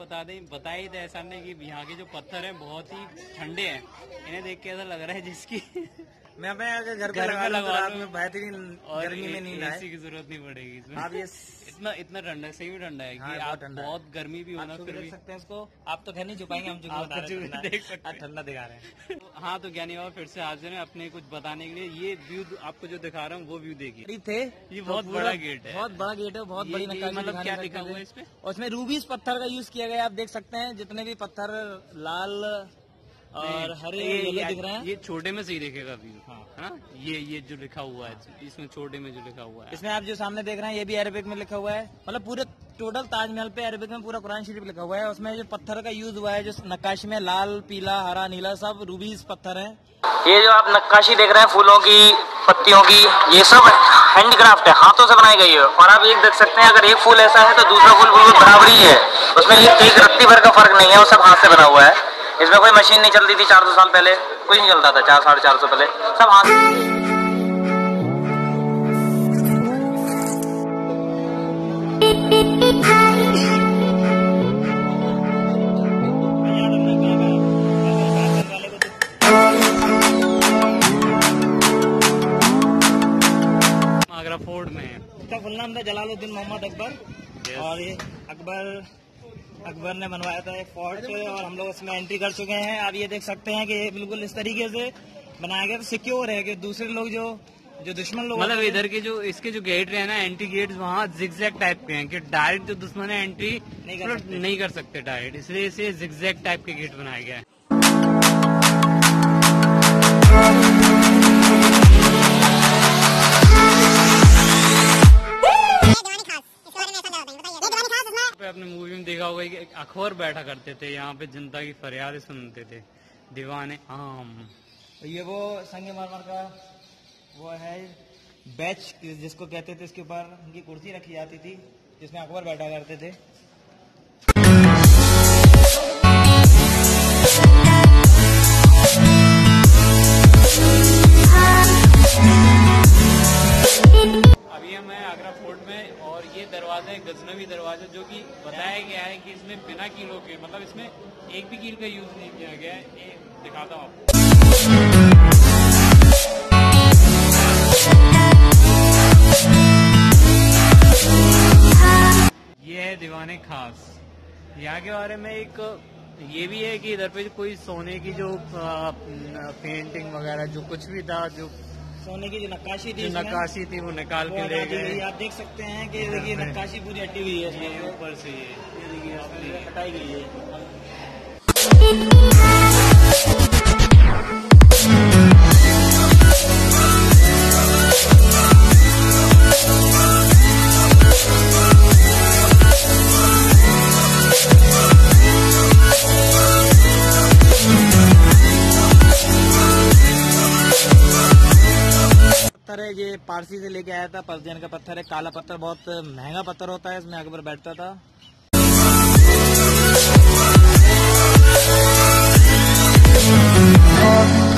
बता दें बताई थे ऐसा नहीं कि यहाँ के जो पत्थर हैं बहुत ही ठंडे हैं। इन्हें देख के ऐसा लग रहा है जिसकी मैं अपने अगर घर घर लगा में तो लगा रात में बेहतरीन गर्मी में नींद आए। एसी की ज़रूरत नहीं पड़ेगी इसमें। आप ये इतना इतना ठंडा है सही में ठंडा है हाँ, कि बहुत आप बहुत गर्मी भी होना फिर देख भी सकते हैं इसको आप तो खैर नहीं छुपाएँगे हम जो तो हैं, देख सकते ठंडा दिखा रहे हैं। हाँ तो ज्ञानी बाबा फिर से हाजिर है अपने कुछ बताने के लिए ये व्यू आपको जो दिखा रहा हूँ वो व्यू देखिए। थे ये तो बहुत बड़ा गेट है। बहुत बड़ा गेट है बहुत बड़ी मतलब क्या लिखा हुआ है इसमें? और इसमें रूबीज पत्थर का यूज़ किया गया आप देख सकते हैं जितने भी पत्थर लाल और हरे ये, येलो दिख रहे हैं? ये छोटे में सही दिखेगा व्यू हाँ। है? ना ये ये जो लिखा हुआ है इसमें छोटे में जो लिखा हुआ है। इसमें आप जो सामने देख रहे हैं ये भी अरेबिक में लिखा हुआ है। मतलब पूरे टोटल ताजमहल पे अरेबिक में पूरा कुरान शरीफ लिखा हुआ है। उसमें जो पत्थर का यूज़ हुआ है जो नक्काशी में लाल पीला हरा नीला सब रूबीज पत्थर है। ये जो आप नक्काशी देख रहे हैं फूलों की पत्तियों की ये सब हैंडक्राफ्ट है हाथों से बनाई गई है। और आप एक देख सकते हैं अगर एक फूल ऐसा है तो दूसरा फूल बिल्कुल बराबरी है। उसमें एक रत्ती भर का फ़र्क नहीं है वो सब हाथ से बना हुआ है। इसमें कोई मशीन नहीं चलती थी चार सौ साल पहले। कुछ नहीं चलता था चार साढ़े चार सौ पहले। सब हाथ फोर्ट में। इसका फुल नाम था जलालुद्दीन मोहम्मद अकबर। और ये अकबर अकबर ने बनवाया था एक फोर्ट और हम लोग उसमें एंट्री कर चुके हैं। आप ये देख सकते हैं कि ये बिल्कुल इस तरीके से बनाया गया सिक्योर है कि दूसरे लोग जो जो दुश्मन लोग मतलब इधर के जो इसके जो गेट है ना एंट्री गेट वहाँ जिगजैग टाइप के हैं कि डायरेक्ट जो दुश्मन है एंट्री नहीं कर सकते। नहीं कर सकते डायरेक्ट इसलिए इसे जिगजैग टाइप के गेट बनाया गया है। होगा कि अखबार बैठा करते थे, यहाँ पे जनता की फरियाद सुनते थे, दीवाने आम। ये वो संग मरमर का वो है, बैच, जिसको कहते थे इसके ऊपर उनकी कुर्सी रखी जाती थी, जिसमें अकबर बैठा करते थे। फोर्ट में और ये दरवाज़ा है गजनवी दरवाज़ा जो कि बताया गया है कि इसमें बिना कीलों के मतलब इसमें एक भी कील का यूज़ नहीं किया गया है, ये दिखाता हूँ आपको। ये है दीवाने खास। यहाँ के बारे में एक, ये भी है कि इधर पे कोई सोने की जो पेंटिंग वगैरह, जो कुछ भी था, जो सोने की जो नक्काशी थी नक्काशी थी वो निकाल के ले गए। आप देख सकते हैं कि देखिए नक्काशी पूरी हटी हुई है इसमें। ऊपर से ये। ये देखिए आपने हटाई गई है। पत्थर है, ये पारसी से लेके आया था, पर्सियन का पत्थर है, काला पत्थर, बहुत महँगा पत्थर होता है, इसमें अकबर बैठता था Oh.